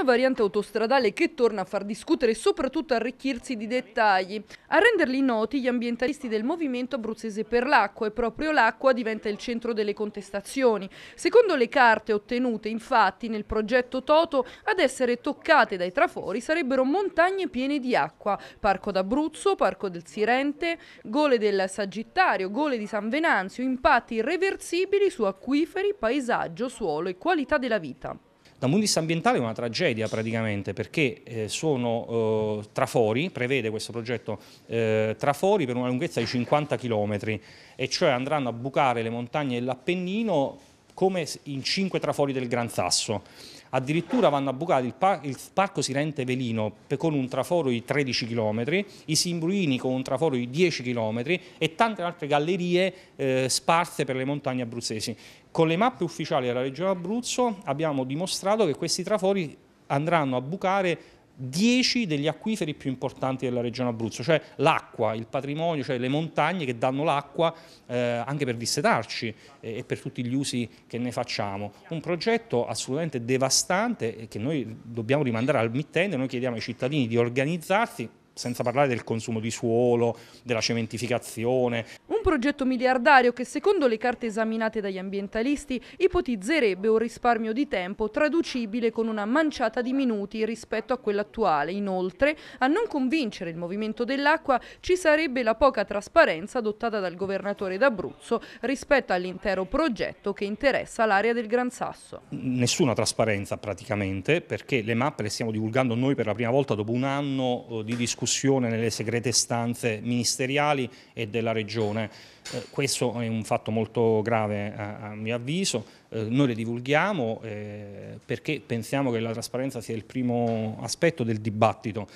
Una variante autostradale che torna a far discutere e soprattutto arricchirsi di dettagli. A renderli noti gli ambientalisti del movimento abruzzese per l'acqua e proprio l'acqua diventa il centro delle contestazioni. Secondo le carte ottenute infatti nel progetto Toto ad essere toccate dai trafori sarebbero montagne piene di acqua, Parco d'Abruzzo, Parco del Sirente, Gole del Sagittario, Gole di San Venanzio, impatti irreversibili su acquiferi, paesaggio, suolo e qualità della vita. Da un punto di vista ambientale è una tragedia praticamente perché eh, sono eh, trafori, prevede questo progetto eh, trafori per una lunghezza di 50 km e cioè andranno a bucare le montagne dell'Appennino come in cinque trafori del Gran Sasso. Addirittura vanno a bucare il, par il Parco Sirente Velino con un traforo di 13 km, i Simbruini con un traforo di 10 km e tante altre gallerie eh, sparse per le montagne abruzzesi. Con le mappe ufficiali della Regione Abruzzo abbiamo dimostrato che questi trafori andranno a bucare 10 degli acquiferi più importanti della regione Abruzzo, cioè l'acqua, il patrimonio, cioè le montagne che danno l'acqua eh, anche per dissetarci e, e, per tutti gli usi che ne facciamo. Un progetto assolutamente devastante che noi dobbiamo rimandare al mittente, noi chiediamo ai cittadini di organizzarsi senza parlare del consumo di suolo, della cementificazione. Un progetto miliardario che secondo le carte esaminate dagli ambientalisti ipotizzerebbe un risparmio di tempo traducibile con una manciata di minuti rispetto a quello attuale. Inoltre, a non convincere il movimento dell'acqua ci sarebbe la poca trasparenza adottata dal governatore d'Abruzzo rispetto all'intero progetto che interessa l'area del Gran Sasso. Nessuna trasparenza praticamente perché le mappe le stiamo divulgando noi per la prima volta dopo un anno eh, di discussione discussione nelle segrete stanze ministeriali e della Regione. Eh, questo è un fatto molto grave a, a mio avviso, eh, noi le divulghiamo eh, perché pensiamo che la trasparenza sia il primo aspetto del dibattito